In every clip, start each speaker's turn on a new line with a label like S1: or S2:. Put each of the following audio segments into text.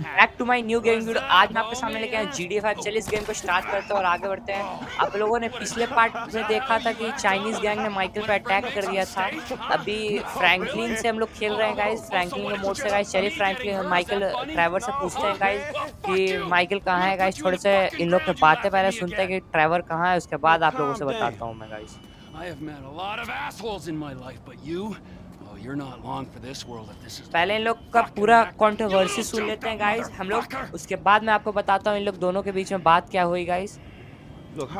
S1: Back to my new gaming video आज मैं आपके सामने लेके आया GTA 5 चलिए इस गेम को स्टार्ट करते हैं और आगे बढ़ते हैं। आप लोगों ने पिछले पार्ट में देखा था कि चाइनीज़ गैंग ने माइकल पे अटैक कर दिया था। अभी फ्रैंकलिन से हम लोग खेल रहे हैं गाइस फ्रैंकलिन के मोड से गाइस चलिए फ्रैंकलिन माइकल ट्रैवर से पूछते हैं गाइस कि माइकल कहाँ है गाइज़ थोड़े से इन लोग की बातें पहले सुनते हैं कि ट्रैवर कहाँ है उसके बाद आप लोगों से बताता हूँ मैं guys
S2: I have met a lot of assholes in my life, but you,
S1: पहले इन लोग का पूरा कंट्रोवर्सी सुन लेते हैं गाइस हम लोग उसके बाद मैं आपको बताता हूँ इन लोग दोनों के बीच में बात क्या हुई गाइस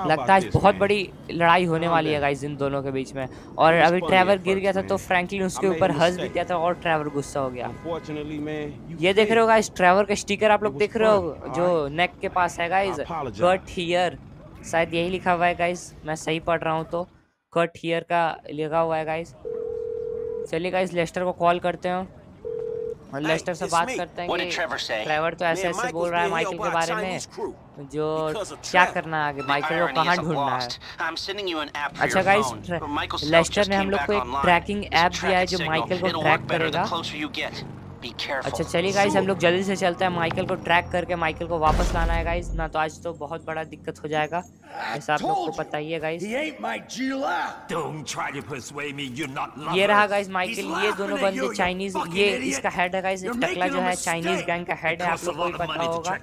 S1: लगता है बहुत बड़ी लड़ाई होने वाली है गाइस इन दोनों के बीच में. और अभी ट्रैवर गिर गया था तो फ्रैंकलिन उसके ऊपर हंस भी. दिया था और ट्रैवर गुस्सा हो गया. ये देख रहे हो. गाइस ट्रैवर का स्टिकर आप लोग देख रहे हो जो नेक के पास है गाइस कट हियर शायद यही लिखा हुआ है गाइस मैं सही पढ़ रहा हूँ तो. कट हियर का लिखा हुआ है गाइस चलिए गाइस लेस्टर को कॉल करते हैं। और लेस्टर से बात करते हैं ड्राइवर तो ऐसे ऐसे बोल रहा है माइकल के बारे में। जो क्या करना है माइकल को कहाँ ढूंढना है? अच्छा गाइस लेस्टर ने हम लोग को एक ट्रैकिंग ऐप दिया है जो माइकल को ट्रैक करेगा। अच्छा चलिए गाइज़ हम लोग जल्दी से चलते हैं। माइकल को ट्रैक करके माइकल को वापस लाना है गाइज़ ना तो आज तो बहुत बड़ा दिक्कत हो जाएगा। ऐसा आप लोग को
S3: बताइए
S1: ये रहा गाइज़ माइकल ये दोनों बंदे चाइनीज़ ये इसका हेड है गाइज़ टकला जो है चाइनीज़ गैंग का हेड है आप लोग पता होगा।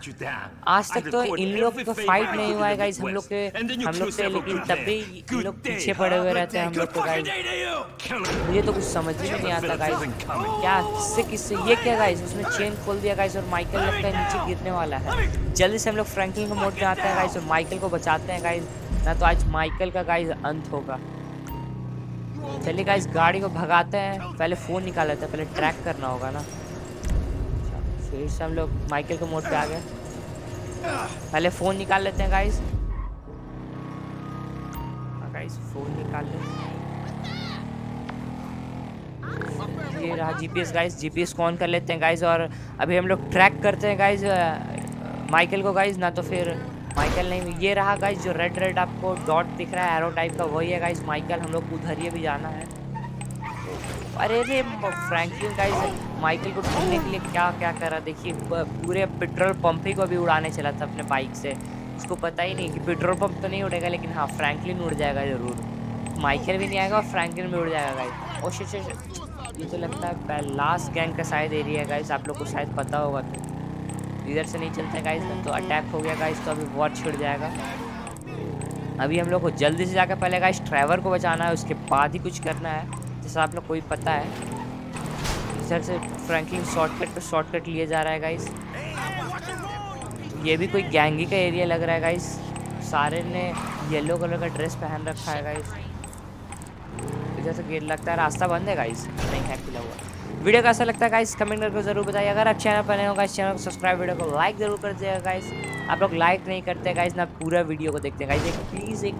S1: आज तक तो इन लोग तो फाइट नहीं हुआ है गाइज़ हम लोग के हम लोग से लेकिन तब भी इन लोग पीछे पड़े हुए रहते हैं हम लोग को
S3: गाइज़
S1: मुझे तो कुछ समझ ही नहीं आता
S3: गाइज़
S1: क्या किससे किससे ये क्या गाइस उसने चेन खोल दिया गाइस और माइकल लगता है नीचे गिरने वाला है। जल्दी से हम लोग फ्रैंकलिन को मोड में आते हैं गाइस और माइकल को बचाते हैं गाइस ना तो आज माइकल का गाइस अंत होगा। चलिए गाइस गाड़ी को भगाते हैं। पहले फ़ोन निकाल लेते हैं, पहले ट्रैक करना होगा ना। फिर से हम लोग माइकल के मोड पे आ गए। पहले फ़ोन निकाल लेते हैं गाइस हाँ गाइस फ़ोन निकाल ले ये रहा जीपीएस गाइस जीपीएस ऑन कर लेते हैं गाइस और अभी हम लोग ट्रैक करते हैं गाइस माइकल को गाइस ना तो फिर माइकल नहीं ये रहा गाइस जो रेड रेड आपको डॉट दिख रहा है एरो टाइप का, वही है गाइस माइकल हम लोग उधर ही भी जाना है। अरे रे फ्रैंकलिन गाइस माइकल को ढूँढने के लिए क्या क्या करा देखिए पूरे पेट्रोल पंप ही को भी उड़ाने चला था अपने बाइक से। उसको पता ही नहीं कि पेट्रोल पंप तो नहीं उड़ेगा, लेकिन हाँ फ्रैंकलिन उड़ जाएगा ज़रूर। माइकल भी नहीं आएगा और फ्रैंकलिन भी उड़ जाएगा गाइस ओ शिट शिट ये तो लगता है लास्ट गैंग का शायद एरिया है गाइस आप लोग को शायद पता होगा तो। इधर से नहीं चलते गाइस तो अटैक हो गया गाइस तो अभी वॉर छिड़ जाएगा। अभी हम लोग को जल्दी से जाकर पहले गाइस ट्रैवर को बचाना है, उसके बाद ही कुछ करना है, जैसा आप लोग को पता है। इधर से फ्रैंकलिन शॉर्टकट पर शॉर्टकट लिए जा रहा है गाइस ये भी कोई गैंगी का एरिया लग रहा है गाइस सारे ने येलो कलर का ड्रेस पहन रखा है गाइस इधर से गेट लगता है, रास्ता बंद है गाइस है, खुला हुआ। वीडियो कैसा लगता है गाइस कमेंट करके ज़रूर बताइए। अगर आप चैनल पर नए हो गाइस चैनल को सब्सक्राइब वीडियो को लाइक ज़रूर कर दिएगा गाइस आप लोग लाइक नहीं करते गाइस ना पूरा वीडियो को देखते हैं गाइस एक प्लीज़ एक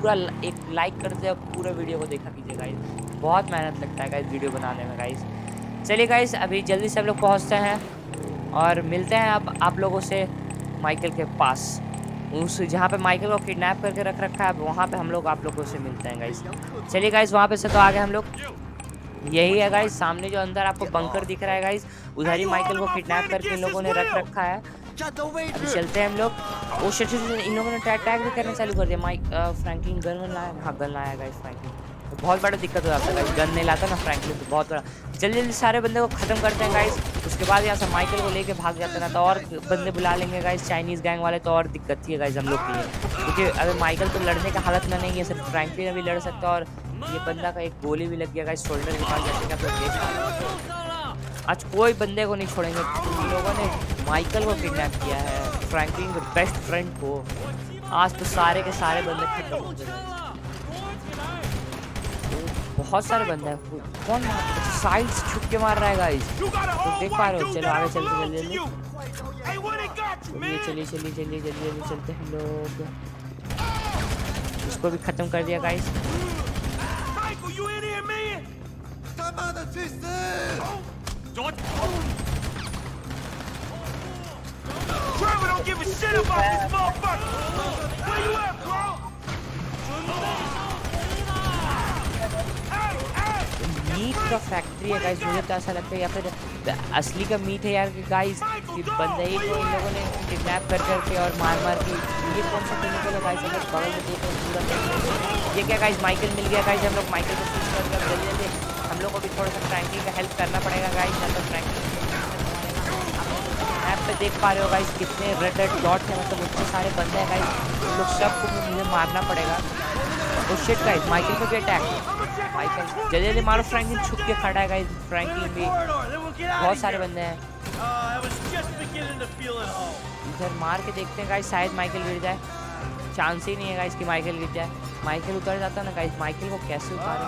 S1: पूरा एक लाइक कर दे और पूरा वीडियो को देखा कीजिए गाइस बहुत मेहनत लगता है गाइस वीडियो बनाने में गाइस चलिए गाइस अभी जल्दी से हम लोग पहुँचते हैं और मिलते हैं अब आप लोगों से माइकल के पास। उस जहाँ पे माइकल को किडनैप करके रख रखा है वहाँ पे हम लोग आप लोगों से मिलते हैं गाइस चलिए गाइस वहाँ पे से तो आ गए हम लोग यही है गाइस सामने जो अंदर आपको बंकर दिख रहा है गाइस उधर ही माइकल को किडनैप करके इन लोगों ने रख रखा है। अभी चलते हैं हम लोग। ओ शिट इन लोगों ने अटैक भी करना चालू कर दिया। माइक फ्रैंकलिन गन वन लाया हाँ गन लाया गाइस फ्रैंकलिन तो बहुत बड़ा दिक्कत हो जाता है गाइस गन नहीं लाता ना फ्रैंकलिन तो बहुत बड़ा। जल्दी जल्दी सारे बंदे को ख़त्म करते हैं गाइस उसके बाद यहाँ से माइकल को लेके भाग जाते ना तो और बंदे बुला लेंगे गाइस चाइनीज़ गैंग वाले तो और दिक्कत थी गाइस हम लोग के लिए। क्योंकि अगर माइकल तो लड़ने का हालत में नहीं है सिर्फ़ फ्रैंकलिन भी लड़ सकता है और ये बंदा का एक गोली भी लग गया गाइस शोल्डर के पास जैसे कि आप लोग देख पा रहे हैं। आज कोई बंदे को नहीं छोड़ेंगे। तुम लोगों ने माइकल को किडनैप किया है फ्रैंकलिन के बेस्ट फ्रेंड को। आज तो सारे के सारे बंदे खत्म हो गए। बहुत सारे बंदे हैं। कौन साइड से छुप के मार रहा है गाइस तो देख पा रहे हो चलो आगे चलते जल्दी जल्दी चलिए चलिए चलिए जल्दी जल्दी चलते हैं हम लोग। उसको भी खत्म कर दिया guys
S3: Trevor don't give a shit about this motherfucker. Where you at, bro?
S1: नीट का फैक्ट्री है गाइस मुझे तो ऐसा लगता है या फिर असली का मीट है यार कि गाइस कि बंदे ही को इन लोगों ने किडनैप कर करके और मार मार के। ये कौन सा केमिकल है गाइस लोग बगल में देखें पूरा ये क्या गाइस माइकल मिल गया गाइस हम लोग माइकल को स्विच कर जल्दी जल्दी हम लोग को भी थोड़ा सा फ्रैंकी का हेल्प करना पड़ेगा गाइस या तो फ्रैंकी मैप पे देख पा रहे हो गाइस कितने रेड रेड डॉट हैं मतलब इतने सारे बंदे हैं गाइस उन लोग सबको मुझे मारना पड़ेगा। तो शिट गाइस माइकल को भी अटैक माइकल जल्दी जल्दी मारो फ्रैंकलिन छुप के खड़ा है गाइस फ्रैंकलिन भी बहुत सारे बंदे हैं। इधर मार के देखते हैं गाइस शायद माइकल गिर जाए। चांस ही नहीं है गाइस कि माइकल गिर जाए। माइकल उतर जाता ना गाइस माइकल को कैसे उतारे?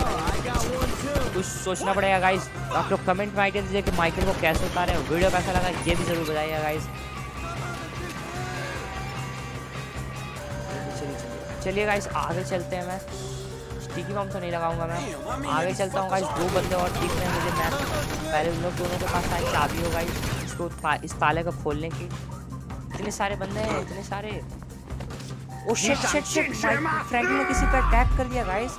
S1: कुछ सोचना पड़ेगा गाइस आप लोग कमेंट में आइए दीजिए कि माइकल को कैसे उतारे। वीडियो कैसा लगा, ये भी ज़रूर बताइएगा गाइस चलिए गाइस आगे चलते हैं मैं। स्टिकी बम तो नहीं लगाऊँगा मैं। आगे चलता हूँ गाइस दो बंदे और दिख रहे हैं, मुझे मैं पहले उन लोग दोनों के पास शायद चाबी हो गाइस इसको इस ताले को खोलने की। इतने सारे बंदे हैं, इतने सारे। Oh shit shit shit Franklin ने किसी पे अटैक कर दिया गाइस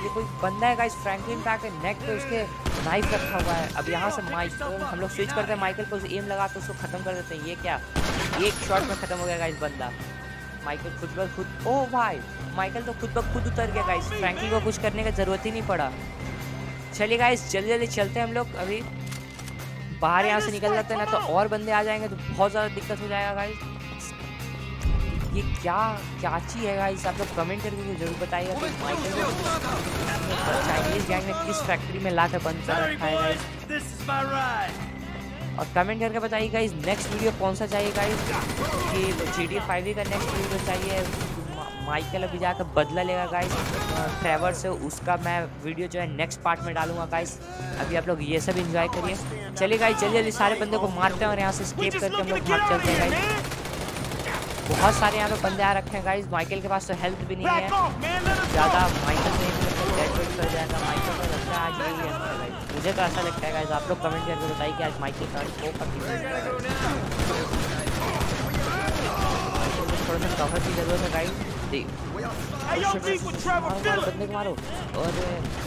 S1: ये कोई बंदा है गाइस फ्रैंकलिन का के नेक पे उसके नाइफ रखा हुआ है। अब यहाँ से माइकल हम लोग स्विच करते हैं माइकल को एम लगा तो उसको खत्म कर देते हैं। ये क्या? एक शॉट में खत्म हो गया गाइस बंदा। माइकल खुद ब खुद ओ भाई माइकल तो खुद ब खुद उतर गया गाइस फ्रैंकी को कुछ करने का ज़रूरत ही नहीं पड़ा। चलिए गाइस जल्दी जल्दी चलते हैं हम लोग। अभी बाहर यहाँ से निकल जाते हैं ना तो और बंदे आ जाएँगे तो बहुत ज़्यादा दिक्कत हो जाएगा गाइस ये क्या क्या चीज़ है गाइस आप लोग कमेंट करके ज़रूर बताइएगा। कि माइकल को चाइनीज़ गैंग ने किस फैक्ट्री में लाकर बंद कर रखा है गाइस और कमेंट करके बताइए गाइस नेक्स्ट वीडियो कौन सा चाहिए गाइस कि जी डी फाइव का नेक्स्ट वीडियो चाहिए माइकल अभी जाकर बदला लेगा गाइस ट्रैवर से उसका मैं वीडियो जो है नेक्स्ट पार्ट में डालूँगा गाइस अभी आप लोग ये सब इंजॉय करिए। चलिए गाइस जल्दी जल्दी सारे बंदे को मारते हैं और यहाँ से स्केप करके हम लोग भाग चलते हैं गाइस बहुत सारे यहाँ पे बंदे आ रखे हैं गाइस माइकल के पास तो हेल्थ भी नहीं है. ज़्यादा माइकल से डेड कर जाएगा. माइकल को लगता है आज यही है. मुझे तो ऐसा लगता है आप लोग कमेंट करके बताइए कि आज माइकल का को थोड़ा सा कवर की ज़रूरत है गाइस मारो बंदे को मारो. और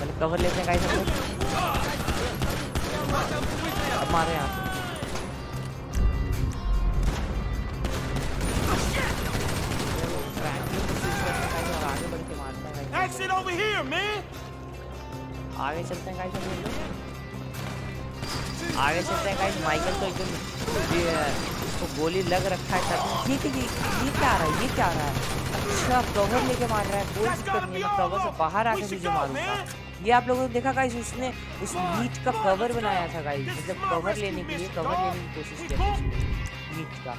S1: मतलब कवर लेते हैं हम लोग अब मारे यहाँ
S3: Exit over here, man.
S1: आगे चलते हैं गाइस हम लोग आगे चलते हैं गाइस माइकल तो एकदम उसको गोली लग रखा है तब ये ये ये क्या आ रहा है ये क्या आ रहा है? अच्छा कवर लेके मार रहा है कोई दिक्कत नहीं है कवर से बाहर आके मुझे मारूँगा। ये आप लोगों ने देखा गाइस उसने उस मीट का कवर बनाया था गाइस मतलब कवर लेने के लिए कवर लेने की कोशिश की मीट का।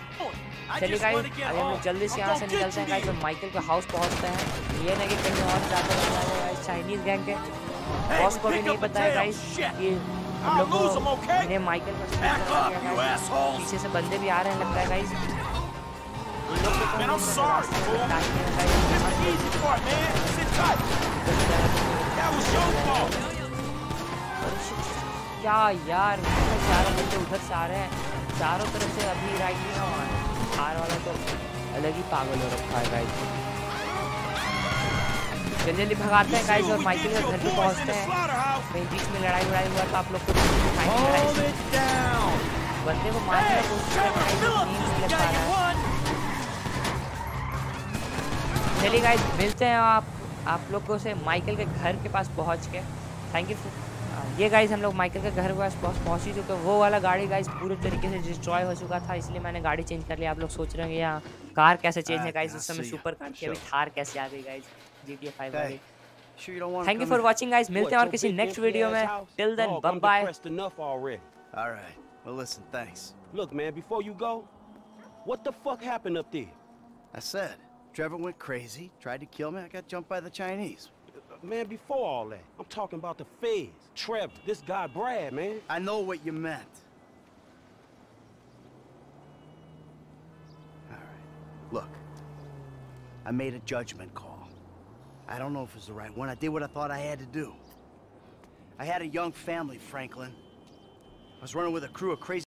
S1: चलिए गाइस अभी हम जल्दी से यहाँ से निकलते हैं गाइस और माइकल के हाउस पहुँचते हैं। ये ना कि कहीं और जाकर गाइस चाइनीज़ गैंग के। बॉस को भी नहीं पता है गाइस कि हम लोग को इन्हें माइकल का पीछे से बंदे भी आ रहे हैं लगता है गाइस
S3: fault.
S1: क्या यार चारों बंदे उधर से आ रहे हैं। चारों तरफ़ से अभी राइट नहीं हुआ कार वाला तो अलग ही पागल हो रखा है गाइस जल्दी भगाते हैं गाइस और माइकल के घर पे पहुँचते हैं। कहीं बीच में लड़ाई वड़ाई हुआ तो आप लोग को बंदे को मारने की कोशिश कर नहीं लग पा रहा है। चलिए गाइस मिलते हैं आप आप लोगों से माइकल के घर के पास पहुँच के। थैंक यू ये गाइस हम लोग माइकल के घर के पास पहुँच ही चुके वो वाला गाड़ी गाइस पूरे तरीके से डिस्ट्रॉय हो चुका था इसलिए मैंने गाड़ी चेंज कर लिया आप लोग सोच रहे होंगे यहाँ कार कैसे चेंज है गाइस उस समय सुपर कार की अभी थार कैसे आ गई गाइस जी टी फाइव वाली thank you for watching guys मिलते हैं और किसी नेक्स्ट वीडियो में till then bye bye.
S4: All right. Well, listen, thanks.
S5: Look, man, before you go, what the fuck happened up there?
S4: I said, Trevor went crazy, tried to kill me. I got jumped by the Chinese.
S5: Man, before all that, I'm talking about the feds. Trevor, this guy Brad, man.
S4: I know what you meant. All right. Look, I made a judgment call. I don't know if it's the right one. I did what I thought I had to do. I had a young family, Franklin. I was running with a crew of crazy